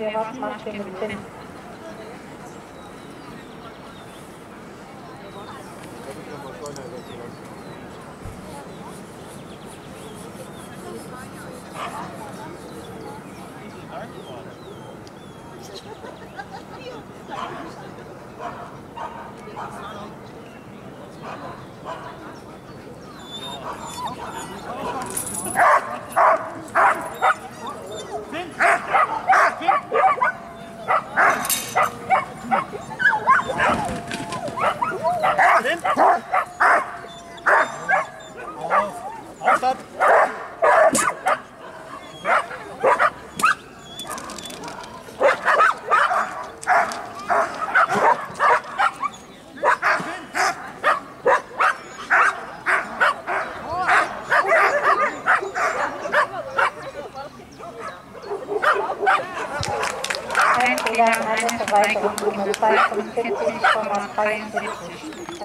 Wir warten Kom in. Kom, stop. Kailangan sa bagong lumipas ang sentence from our current